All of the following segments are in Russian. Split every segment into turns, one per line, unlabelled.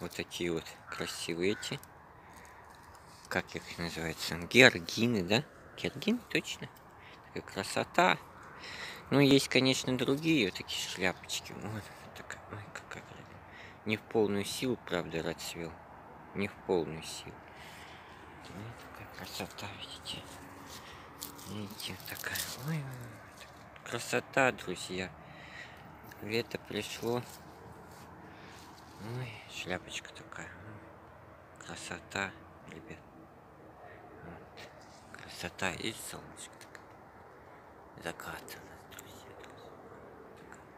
Вот такие вот красивые эти. Как их называется? Георгины, да? Георгины, точно. Такая красота. Ну, есть, конечно, другие вот такие шляпочки. Вот такая, ой, какая Не в полную силу, правда, расцвел. Не в полную силу. Вот такая красота, видите? Видите, такая. Ой, ой, красота, друзья. Лето пришло. Ой, шляпочка такая. Красота, ребят. Красота и солнышко такое. Закат у нас, друзья. Такая.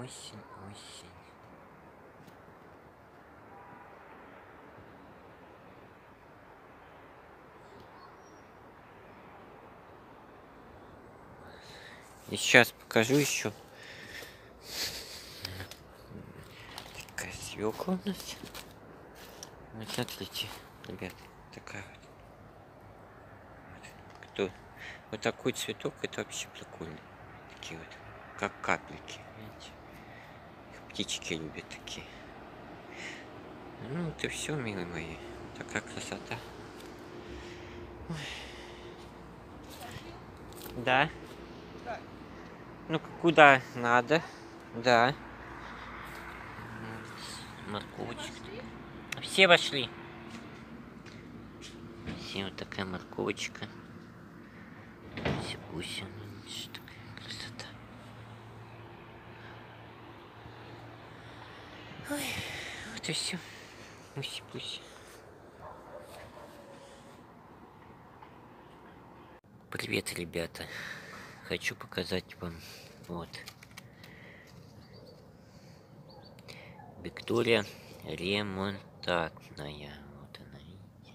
Осень, осень. И сейчас покажу еще. Свекла у нас. Вот смотрите, ребят, такая вот. вот. Кто? Вот такой цветок, это вообще прикольно. Такие вот, как капельки, видите? Птички любят такие. Ну, это все, милые мои. Такая красота. Ой. Да. Ну куда надо? Да. Морковочка. Все вошли. Все вот такая морковочка. Все гуси. Такая красота. Ой, вот и все. Уси-пуси. Привет, ребята хочу показать вам вот Виктория ремонтатная. Вот она видите?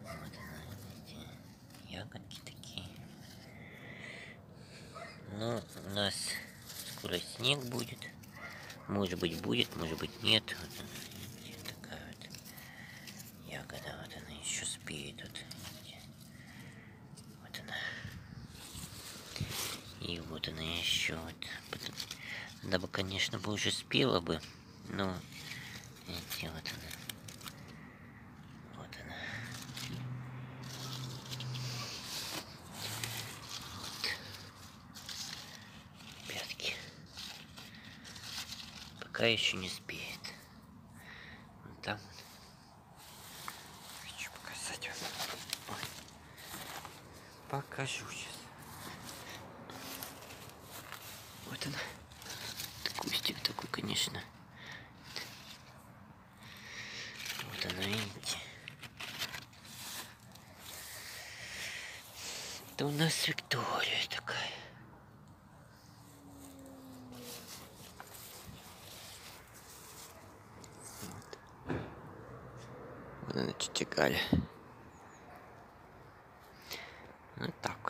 Вот она видите? Ягодки такие. Ну у нас скоро снег будет. Может быть будет может быть нет. Вот она, видите, такая вот ягода. Вот она еще спеет. Вот И вот она еще вот. Да бы, конечно, бы уже спела бы, но видите, вот она. Вот она. Вот. Пятки. Пока еще не спеет. Вот там вот. Покажу сейчас. Вот она. Кустик такой, конечно. Вот она, видите. Это у нас Виктория такая. Вот. Вот она, Галя. Вот так.